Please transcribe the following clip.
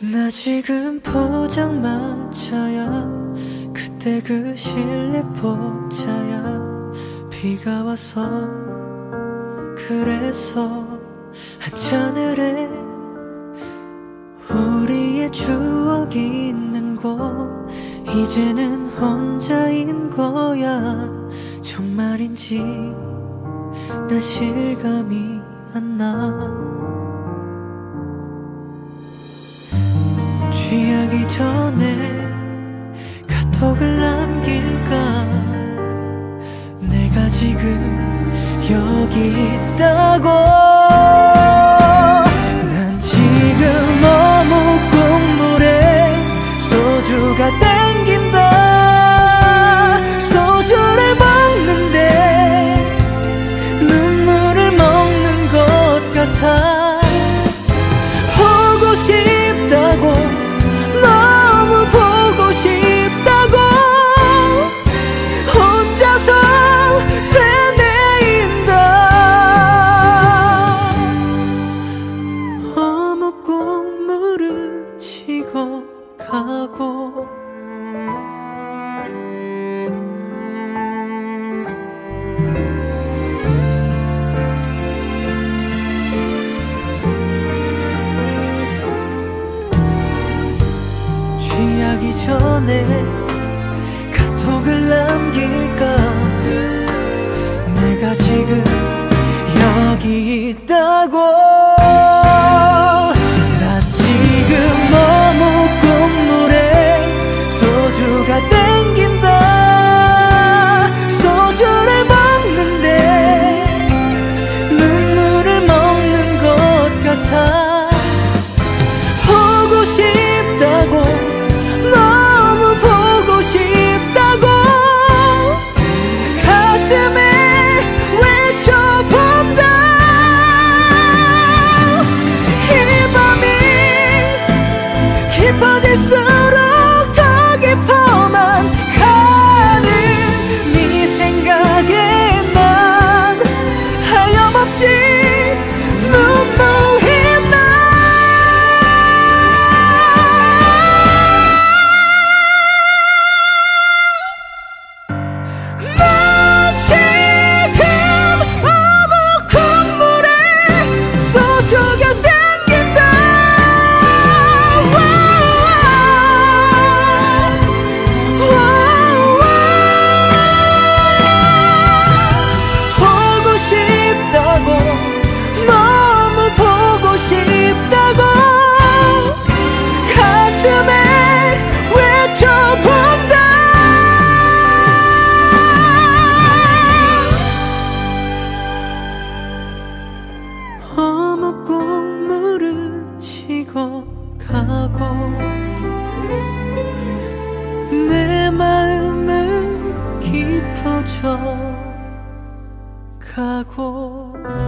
나 지금 포장 마차야 그때 그 실내 포차야. 비가 와서 그래서 하찮으래. 우리의 추억이 있는 곳 이제는 혼자인 거야. 정말인지 나 실감이 안나. 취하기 전에 카톡을 남길까? 내가 지금 여기 있다고. 가기 전에 카톡을 남길까? 都卡过。